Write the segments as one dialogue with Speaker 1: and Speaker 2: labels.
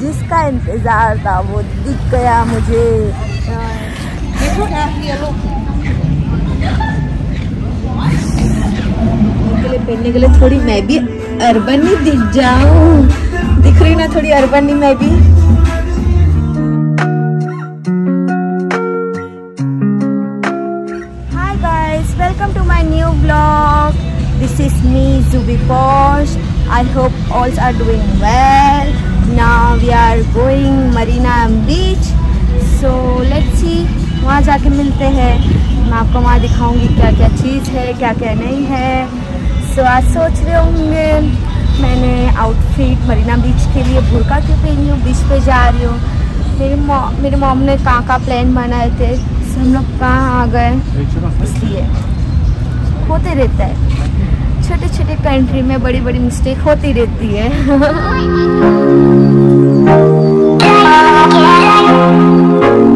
Speaker 1: जिसका इंतज़ार था वो दिख गया मुझे पहनने के लिए थोड़ी मैं भी अर्बन ही दिख जाऊँ दिख रही ना थोड़ी अर्बन ही मैं भी hi guys welcome to my new blog this is me Zubi posh I hope all's are doing well ना we are going Marina beach so let's see वहाँ जाके मिलते हैं मैं आपको वहाँ दिखाऊंगी क्या क्या चीज़ है क्या क्या नहीं है सो so, आज सोच रहे होंगे मैंने आउटफिट मरीना बीच के लिए भूलका क्यों पहनी हूँ बीच पे जा रही हूँ मेरे मॉम मेरे मॉम ने कहाँ का प्लान बनाए थे हम लोग कहाँ आ गए इसलिए होते रहता है छोटे छोटे कंट्री में बड़ी बड़ी मिस्टेक होती रहती है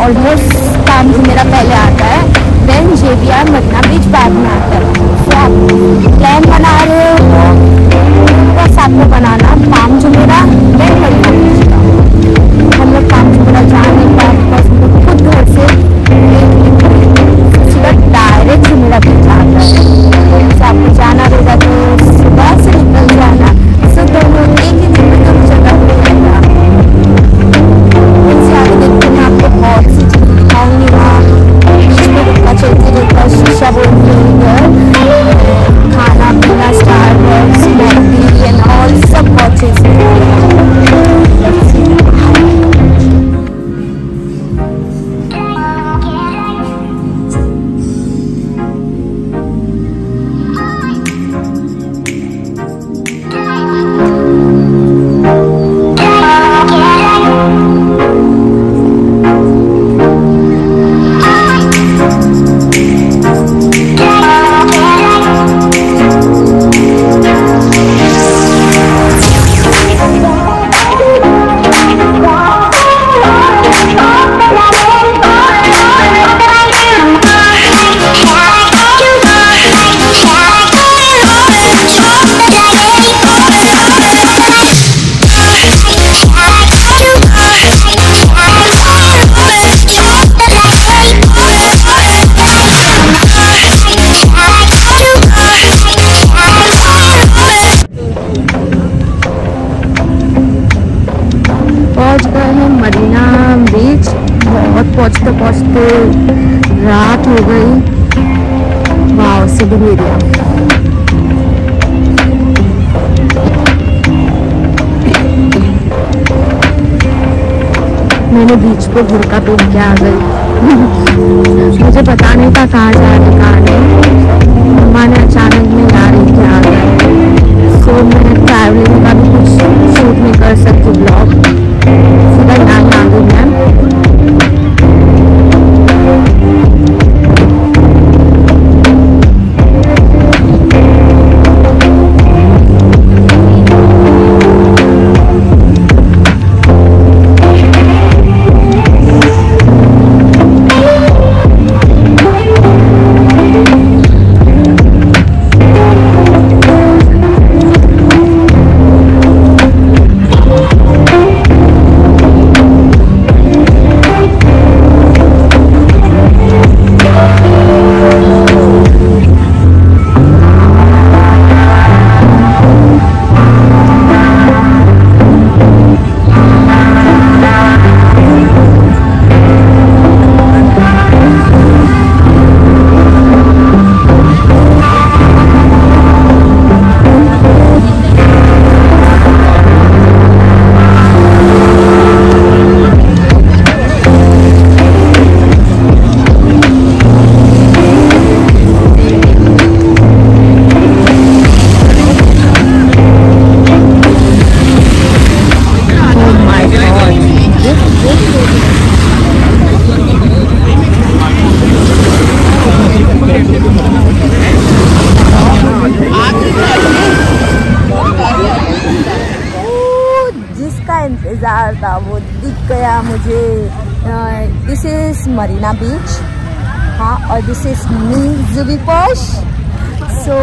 Speaker 1: ऑलमोस्ट काम मेरा पहले आता है देन जे बी आर मदना बीच बाद में आता है सो आप प्लान बना रहे हो तो साथ में बनाना काम जो मेरा देन मदना बीच हम लोग काम जो मेरा जा नहीं पाए बस खुद घर से डायरेक्ट जो मेरा बीच आता है तो आपको जाना रात हो गई वाओ सिटिंग एरिया मैंने बीच पे घुड़का पहन के आ गई मुझे पता नहीं था कहाँ जा रही कहाँ नहीं मम्मा ने अचानक में ला रही क्या आ गई सो मैं ट्रैवलिंग का भी कुछ शूट नहीं कर सकती ब्लॉग मरीना बीच हाँ और this is me Zubi posh so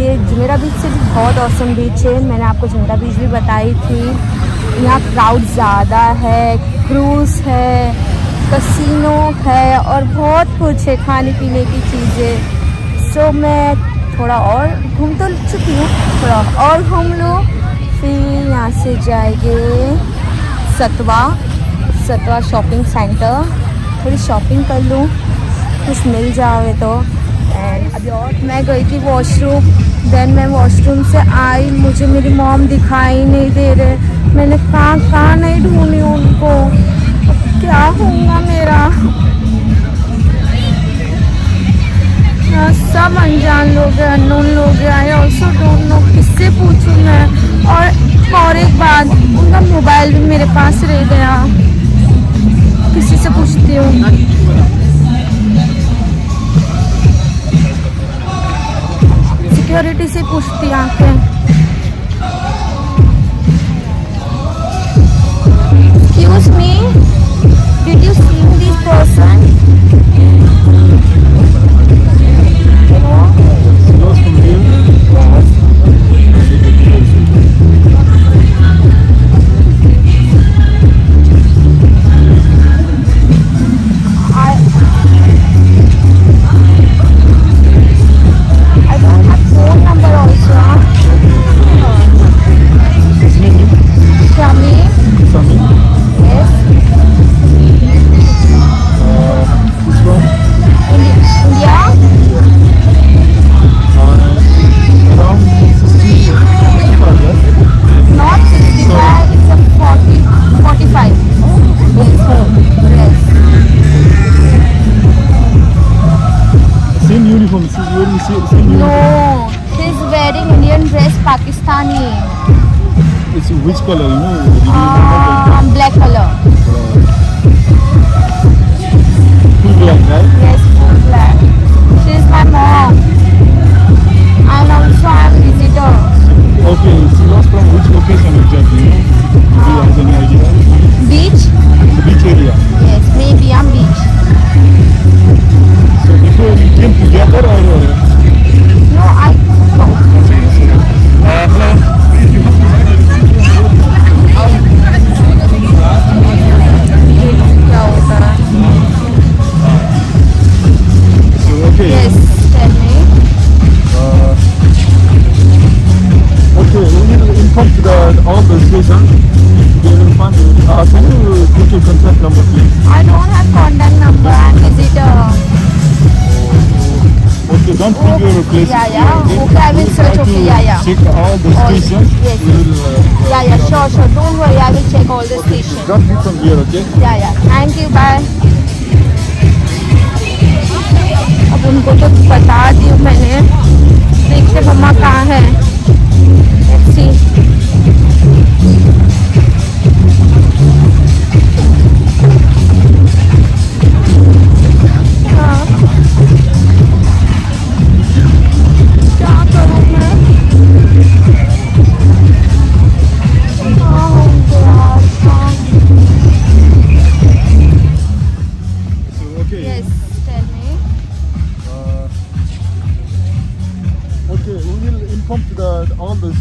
Speaker 1: ये जुमेरा बीच से भी बहुत औसम बीच है मैंने आपको जुमेरा बीच भी बताई थी यहाँ क्राउड ज़्यादा है क्रूज़ है कसिनो है और बहुत कुछ है खाने पीने की चीज़ें सो मैं थोड़ा और घूम तो चुकी हूँ थोड़ा और घूम लूँ फिर यहाँ से जाएंगे सतवा सतवा शॉपिंग सेंटर थोड़ी शॉपिंग कर लूँ कुछ मिल जावे तो एंड अभी और मैं गई थी वॉशरूम देन मैं वॉशरूम से आई मुझे मेरी मॉम दिखाई नहीं दे रहे मैंने कहाँ कहाँ नहीं ढूंढी उनको क्या होगा मेरा सब अनजान लोग हैं अनोन लोग हैं ऑल्सो डोंट नो किससे पूछूँ मैं और और एक बात उनका मोबाइल भी मेरे पास रह गया किसी से पूछते हो सिक्योरिटी से पूछती आके excuse me did you see this person
Speaker 2: which color? You know,
Speaker 1: uh, black color.
Speaker 2: Full black, right?
Speaker 1: Yes, full black. She's my mom. And also I'm visitor.
Speaker 2: Okay, she was from which location exactly? You know? Do you have any idea?
Speaker 1: Beach.
Speaker 2: The Beach area.
Speaker 1: Yes, maybe I'm beach.
Speaker 2: So before you came together or? Uh, no,
Speaker 1: I
Speaker 2: place.
Speaker 1: Yeah, yeah. Okay, okay I will search. Okay, yeah, yeah.
Speaker 2: Check all the
Speaker 1: all
Speaker 2: stations.
Speaker 1: Yes.
Speaker 2: We'll, uh,
Speaker 1: yeah, yeah. Sure, sure. Don't worry. I will check all the okay, stations.
Speaker 2: Just be from here, okay?
Speaker 1: Yeah, yeah. Thank you. Bye. अब उनको तो बता दी मैंने देखते मम्मा कहाँ है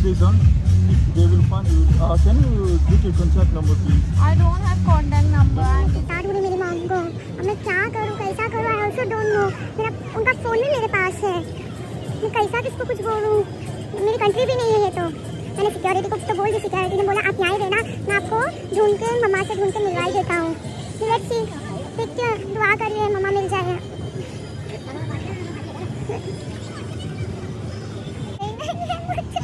Speaker 2: based on if they will find you. Uh, can you get your contact number please?
Speaker 1: I don't have contact number.
Speaker 3: Start हुई मेरी मॉम को अब मैं क्या करूँ कैसा करूँ आई ऑल्सो डोंट नो मेरा उनका फ़ोन भी मेरे पास है मैं कैसा किसको कुछ बोलूँ मेरी कंट्री भी नहीं है ये तो मैंने सिक्योरिटी को तो बोल दी सिक्योरिटी ने बोला आप यहाँ ही रहना मैं आपको ढूंढ के मम्मा से ढूंढ के मिलवा ही देता हूँ लेट्स सी ठीक है दुआ करिए मम्मा मिल जाए मुझे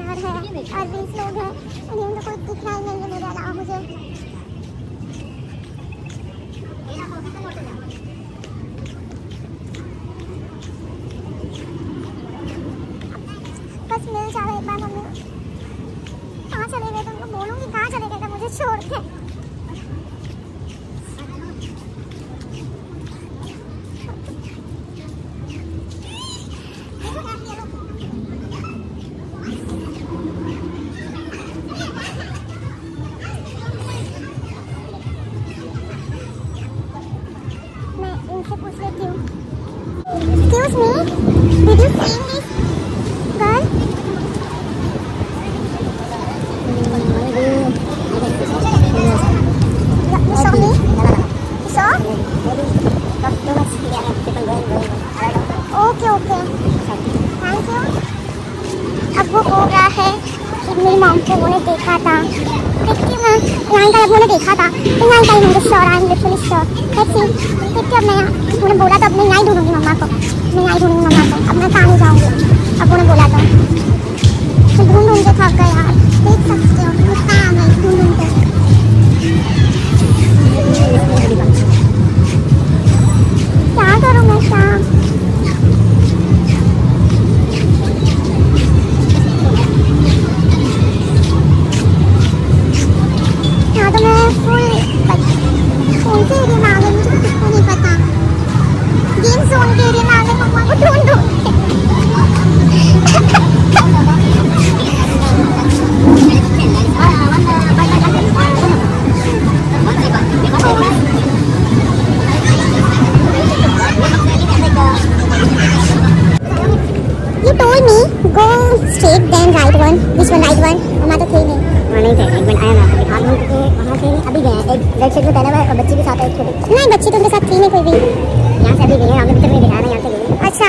Speaker 3: अनार है और बीस लोग हैं उन्हें उनको कुछ दिख नहीं है मेरा अलावा मुझे Excuse me, did you see me? उन्होंने बोला था अब मैं यहाँ ढूंढूंगी मम्मा को मैं यहाँ ढूंढूंगी मम्मा को अब मैं कहाँ नहीं जाऊँगी अब उन्होंने बोला था तो ढूंढ ढूंढ के थक गया यार देख सकते हो then right one this one right one वहाँ तो थे नहीं
Speaker 4: वहाँ नहीं थे एक मिनट आया मैं दिखा दूँ क्योंकि वहाँ से अभी गए हैं एक रेड शर्ट में पहना हुआ है और बच्चे भी साथ है छोटे
Speaker 3: नहीं बच्चे तो उनके साथ थी नहीं कोई भी
Speaker 4: यहाँ से अभी गए हैं आपने पिक्चर नहीं दिखाया ना यहाँ से गए
Speaker 3: अच्छा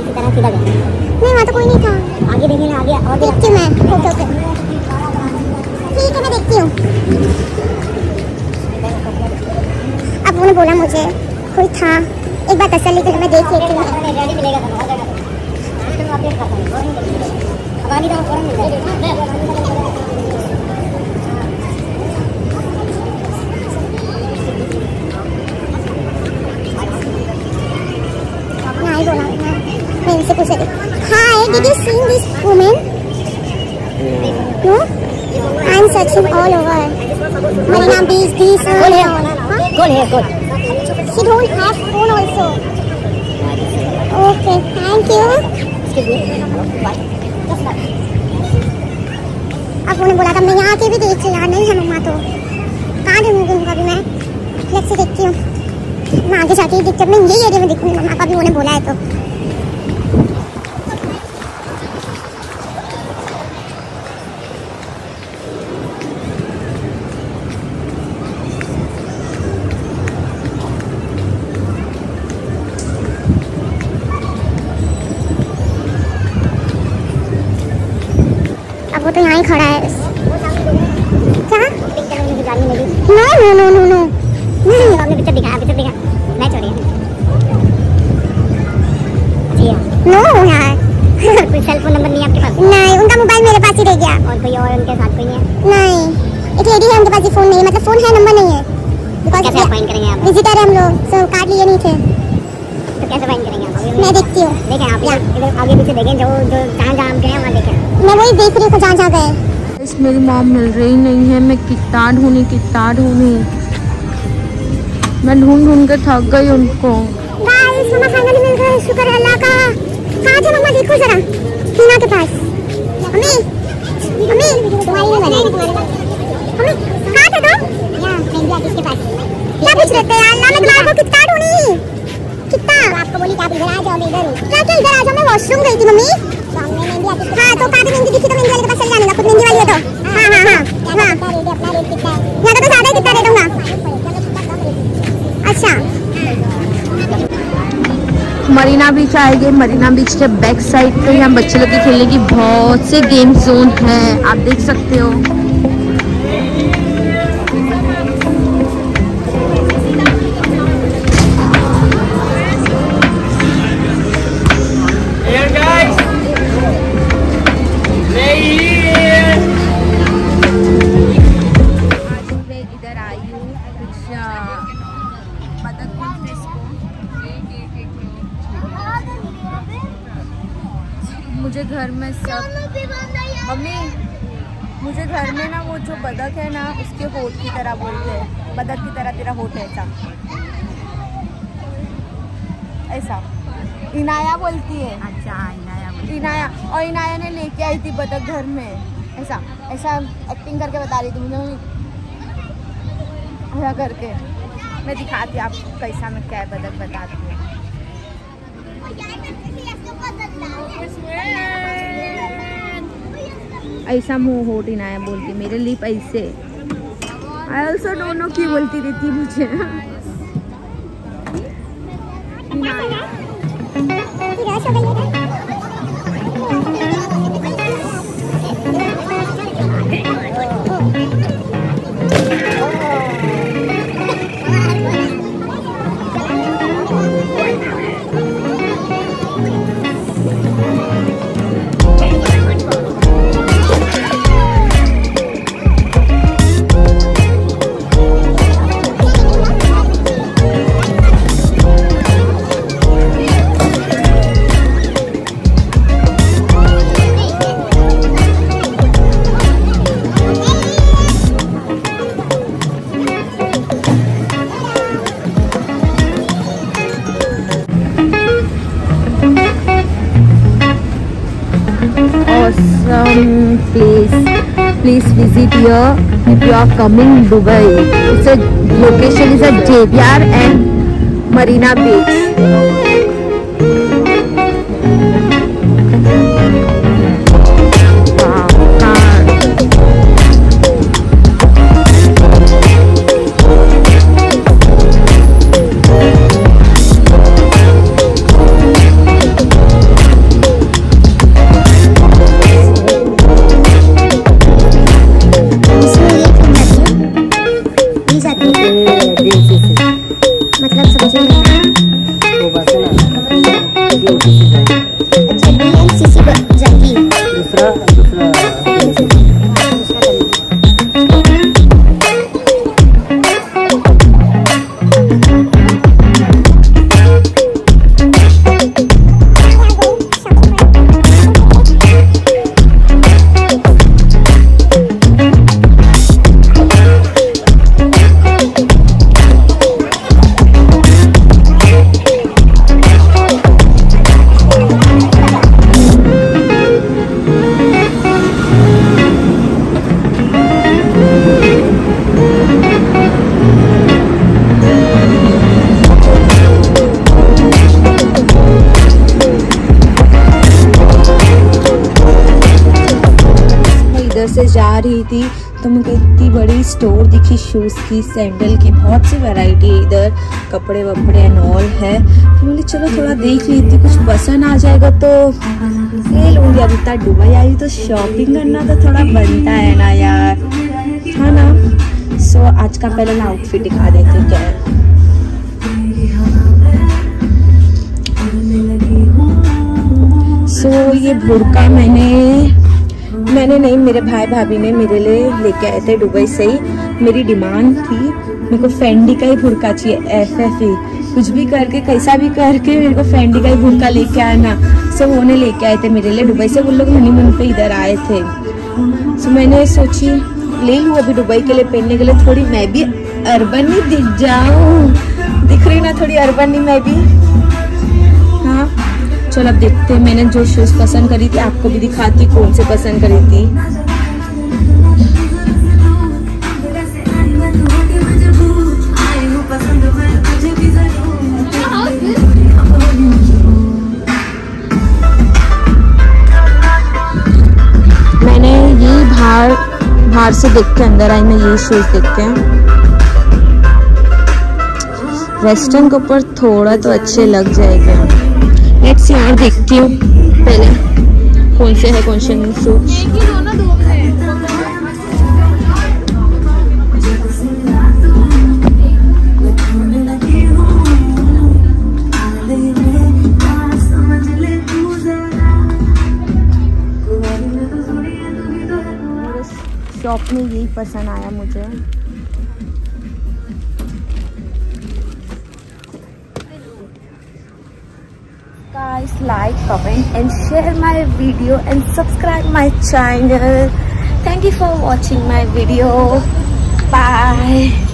Speaker 4: इसी तरह सीधा गए
Speaker 3: नहीं वहाँ तो कोई नहीं था
Speaker 4: आगे देखिए ना आगे और
Speaker 3: देखती हूँ मैं ओके ओके ठीक है मैं देखती हूँ अब उन्होंने बोला मुझे कोई था एक बार तसली करके मैं देख लेती Hi, did you see this woman? No. I'm searching all over. Marina Beach, this Go
Speaker 4: here. Huh? Go here, go.
Speaker 3: She don't have phone also. Okay, thank you. Excuse me. Bye. अब उन्हें बोला था मैं यहाँ के भी देख रही यार नहीं है मम्मा तो कहाँ ढूंढूंगी उनको अभी मैं लेट से देखती हूँ मैं आगे जाके जब मैं यही एरिया में देखूंगी मम्मा का भी उन्हें बोला है तो वो तो यहाँ ही खड़ा है
Speaker 4: कहाँ
Speaker 3: नो नो नो नो नहीं
Speaker 4: आपने
Speaker 3: नो यार
Speaker 4: कोई सेल नंबर नहीं आपके पास
Speaker 3: नहीं उनका मोबाइल मेरे पास ही रह गया
Speaker 4: और कोई और उनके साथ कोई नहीं है
Speaker 3: नहीं एक लेडी है उनके पास ही फोन नहीं मतलब फोन है नंबर नहीं है
Speaker 4: मतलब कैसे अपॉइंट करेंगे आप
Speaker 3: विजिटर हम लोग सो कार्ड लिए नहीं थे
Speaker 4: तो कैसे अपॉइंट करेंगे आप
Speaker 3: मैं देखती हूँ
Speaker 4: देखें आप इधर आगे पीछे देखें जो जो जहाँ जहाँ हम गए वहाँ देखें
Speaker 3: मैं वही देख रही हूँ तो जहाँ जहाँ गए
Speaker 1: इस मेरी माँ मिल रही नहीं है मैं कितना ढूंढी कितना ढूंढी मैं ढूंढ ढूंढ के थक गई उनको
Speaker 3: देखो जरा कितना तो
Speaker 4: आपको बोली इधर आ जाओ मैं इधर
Speaker 3: क्या क्या इधर आ जाओ मैं वॉशरूम गई थी मम्मी हां तो काट महंगी दिखी तो महंगी वाले के पास चले जाने खुद मेहंदी वाली है तो हां हां हां हां
Speaker 4: अपना रेट कितना है
Speaker 3: ज्यादा तो ज्यादा ही कितना रेट होगा अच्छा
Speaker 1: मरीना बीच आएंगे मरीना बीच के बैक साइड पे यहाँ बच्चे लोग के खेलने की बहुत से गेम जोन हैं आप देख सकते हो मुझे घर में सब मम्मी मुझे घर में ना वो जो बदक है ना उसके होठ की तरह बोलते हैं बदक की तरह तेरा होठ ऐसा ऐसा इनाया बोलती है
Speaker 4: अच्छा इनाया
Speaker 1: इनाया और इनाया ने लेके आई थी बदक घर में ऐसा ऐसा एक्टिंग करके बता रही थी मुझे ऐसा करके मैं दिखाती आपको कैसा मैं क्या बदक बताती हूँ ऐसा मुँह होट ना बोलती मेरे लिए पैसे आई ऑल्सो डोंट नो की बोलती रहती मुझे place. Please visit here if you are coming Dubai. Its location is at Jebiyar and Marina Beach. रही थी तो मुझे इतनी बड़ी स्टोर दिखी शूज़ की सैंडल की बहुत सी वैरायटी इधर कपड़े वपड़े एंड ऑल है तो मैंने चलो थोड़ा देख ली थी कुछ पसंद आ जाएगा तो ले लूँगी अभी तक दुबई आई तो शॉपिंग करना तो थोड़ा बनता है ना यार है हाँ ना सो आज का पहले मैं आउटफिट दिखा देती क्या है सो so, ये बुरका मैंने मैंने नहीं मेरे भाई भाभी ने मेरे लिए लेके आए थे दुबई से ही मेरी डिमांड थी मेरे को फेंडी का ही भुड़का चाहिए एफ एफ ही कुछ भी करके कैसा भी करके मेरे को फेंडी का ही भुड़का लेके आना सो वो ने लेके आए थे मेरे लिए दुबई से वो लोग हनीमून पे इधर आए थे सो मैंने सोची ले लूँ अभी दुबई के लिए पहनने के लिए थोड़ी मैं भी अर्बन ही दिख जाऊँ दिख रही ना थोड़ी अर्बन ही मैं भी चलो अब देखते हैं मैंने जो शूज़ पसंद करी थी आपको भी दिखाती कौन से पसंद करी थी मैंने ये बाहर बाहर से देख के अंदर आई मैं ये शूज़ देखते हैं वेस्टर्न के ऊपर थोड़ा तो अच्छे लग जाएगा लेट्स सी और देखती हूँ पहले कौन से है कौन से नहीं सूट शॉप में यही पसंद आया मुझे comment and share my video and subscribe my channel thank you for watching my video bye